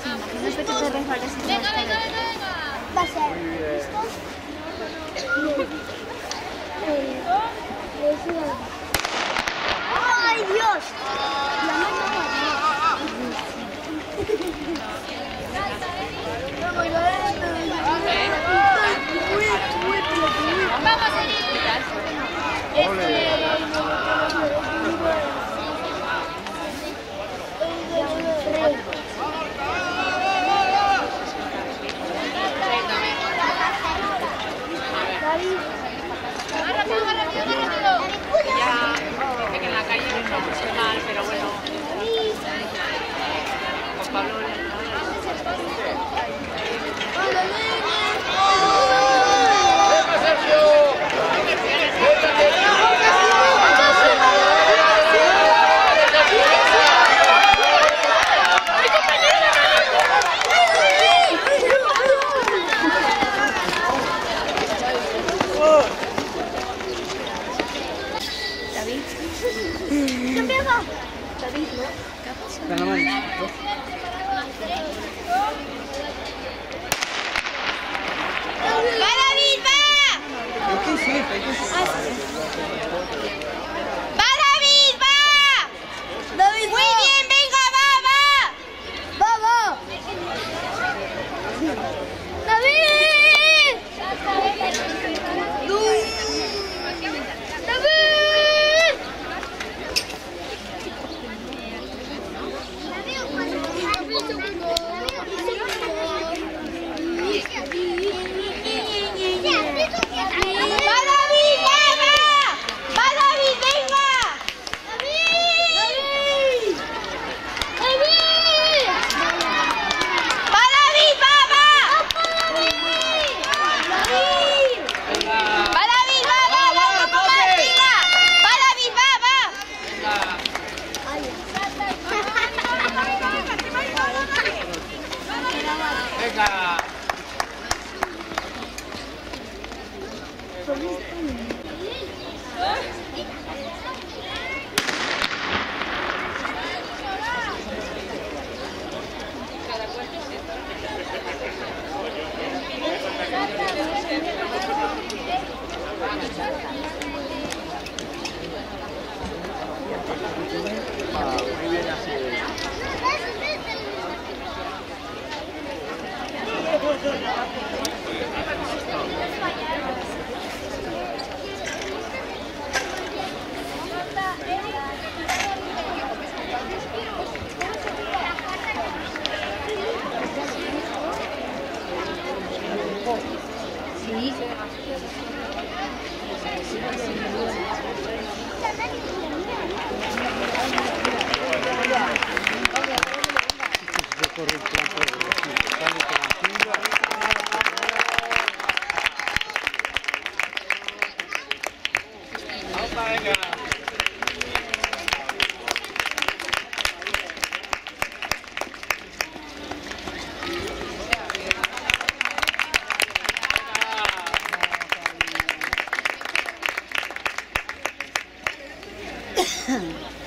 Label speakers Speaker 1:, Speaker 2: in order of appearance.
Speaker 1: Imagínate que te resbales en
Speaker 2: Venga, venga, venga, venga.
Speaker 3: Va a ser estos.
Speaker 2: ¡Va, David, va! ¡Va, David, va! Muy bien, venga, va, va.
Speaker 3: ¡Vamos! ¡David! ¡David!
Speaker 2: ¡Va, David, va, va! ¡Va, David, venga! ¡Va, David, va, va! ¡Va, David, va, va, va! ¡Un poco más, venga! ¡Va, David, va, va!
Speaker 4: Venga. por el tiempo de Sale tranquilo. Venga. Hmm.